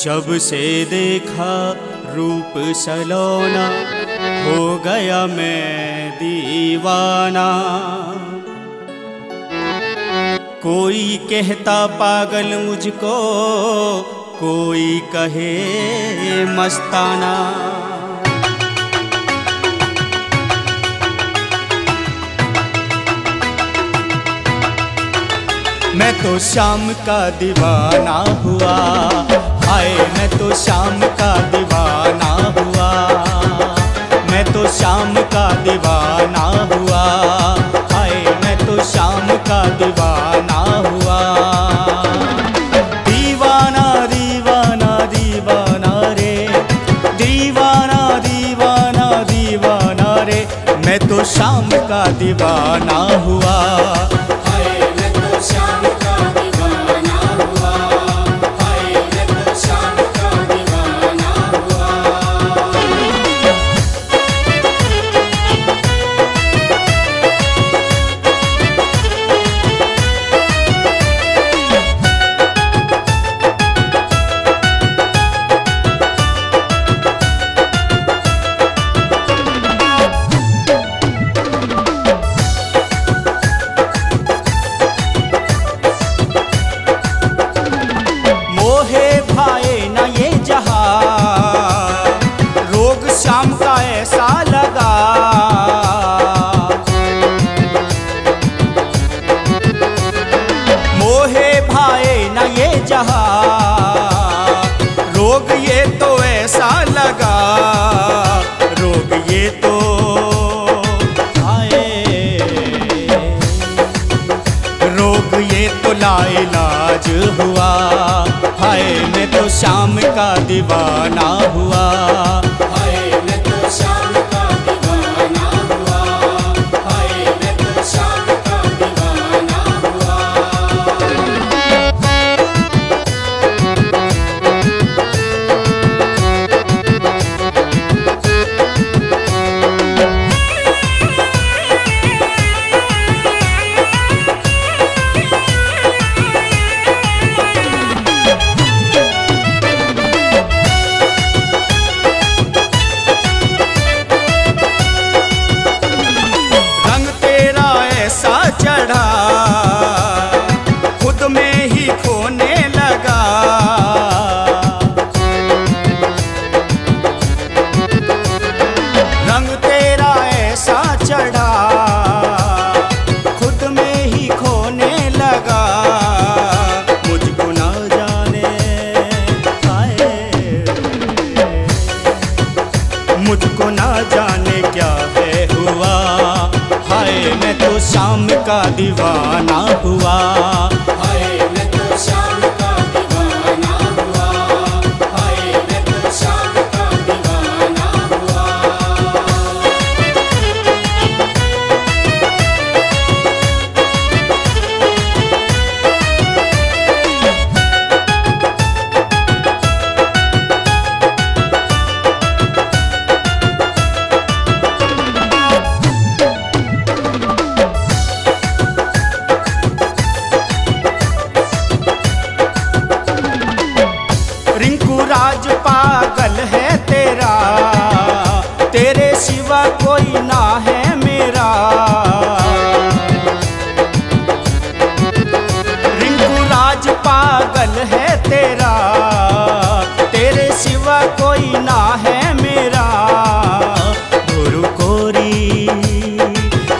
जब से देखा रूप सलोना हो गया मैं दीवाना। कोई कहता पागल मुझको, कोई कहे मस्ताना। मैं तो शाम का दीवाना हुआ, हाय मैं तो शाम का दीवाना हुआ। मैं तो शाम का दीवाना हुआ, हाय मैं तो शाम का दीवाना का दीवाना हुआ। जहा रोग ये तो ऐसा लगा, रोग ये तो आए। रोग ये तो लाइलाज हुआ, हाय मैं तो शाम का दीवाना हुआ। ना जाने क्या है हुआ। हाय मैं तो शाम का दीवाना हुआ। कोई ना है मेरा। रिंकू राज पागल है तेरा। तेरे सिवा कोई ना है मेरा। गुरु कोरी,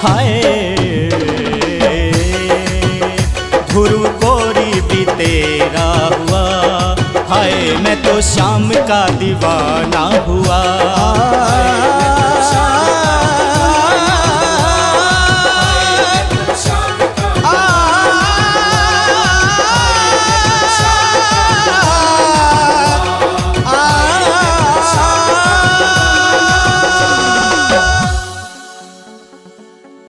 हाय। गुरु कोरी भी तेरा हुआ। हाय, मैं तो शाम का दीवाना हुआ।